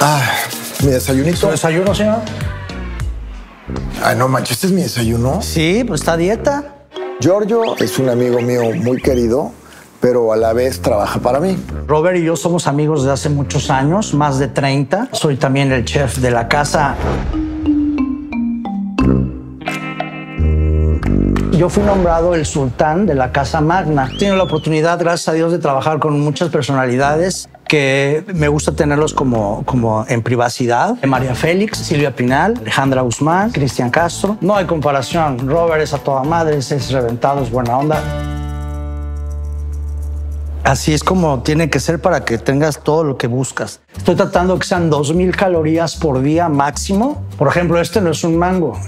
Ah, mi desayunito. ¿Su desayuno, señor? Ay, no manches, ¿este es mi desayuno? Sí, pues está a dieta. Giorgio es un amigo mío muy querido, pero a la vez trabaja para mí. Robert y yo somos amigos desde hace muchos años, más de 30. Soy también el chef de la casa. Yo fui nombrado el sultán de la Casa Magna. He tenido la oportunidad, gracias a Dios, de trabajar con muchas personalidades que me gusta tenerlos como, como en privacidad. María Félix, Silvia Pinal, Alejandra Guzmán, Cristian Castro. No hay comparación. Robert es a toda madre, es reventado, es buena onda. Así es como tiene que ser para que tengas todo lo que buscas. Estoy tratando que sean 2.000 calorías por día máximo. Por ejemplo, este no es un mango,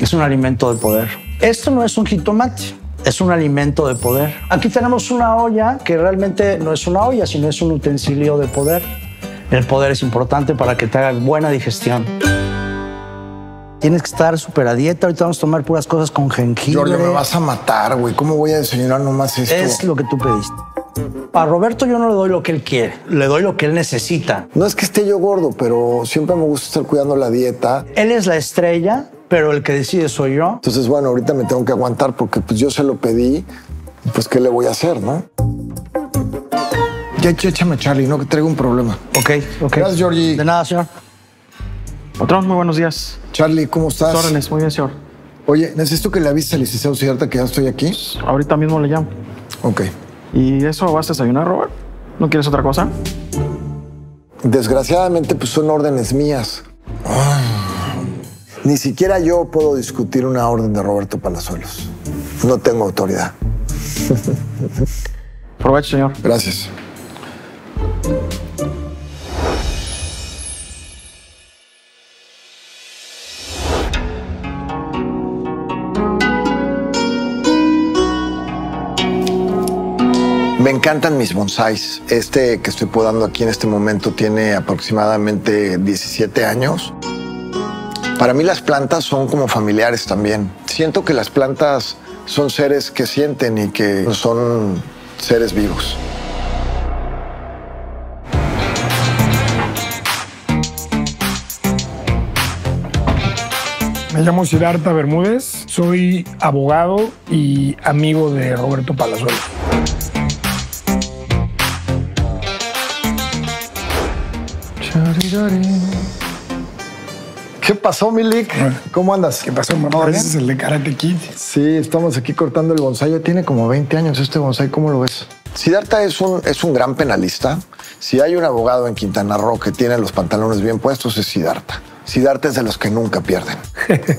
es un alimento de poder. Esto no es un jitomate, es un alimento de poder. Aquí tenemos una olla que realmente no es una olla, sino es un utensilio de poder. El poder es importante para que te haga buena digestión. Tienes que estar súper a dieta. Ahorita vamos a tomar puras cosas con jengibre. Giorgio, me vas a matar, güey. ¿Cómo voy a desayunar nomás esto? Es lo que tú pediste. A Roberto yo no le doy lo que él quiere, le doy lo que él necesita. No es que esté yo gordo, pero siempre me gusta estar cuidando la dieta. Él es la estrella, pero el que decide soy yo. Entonces, bueno, ahorita me tengo que aguantar porque pues yo se lo pedí. Pues, ¿qué le voy a hacer, no? Ya, ya échame, Charlie, no que traigo un problema. Ok, ok. Gracias, Georgie. De nada, señor. Patrón, muy buenos días. Charlie, ¿cómo estás? Órdenes, muy bien, señor. Oye, necesito que le avises al licenciado Siddhartha que ya estoy aquí. Ahorita mismo le llamo. Ok. ¿Y eso vas a desayunar, Robert? ¿No quieres otra cosa? Desgraciadamente, pues son órdenes mías. Ni siquiera yo puedo discutir una orden de Roberto Palazuelos. No tengo autoridad. Provecho, señor. Gracias. Me encantan mis bonsáis. Este que estoy podando aquí en este momento tiene aproximadamente 17 años. Para mí las plantas son como familiares también. Siento que las plantas son seres que sienten y que son seres vivos. Me llamo Siddhartha Bermúdez, soy abogado y amigo de Roberto ¿Qué pasó, Milik? ¿Cómo andas? ¿Qué pasó, mamá? Es el de Karate Kid. Sí, estamos aquí cortando el bonsai. Ya tiene como 20 años este bonsai. ¿Cómo lo ves? Siddhartha es un, es un gran penalista. Si hay un abogado en Quintana Roo que tiene los pantalones bien puestos, es Siddhartha. Siddhartha es de los que nunca pierden.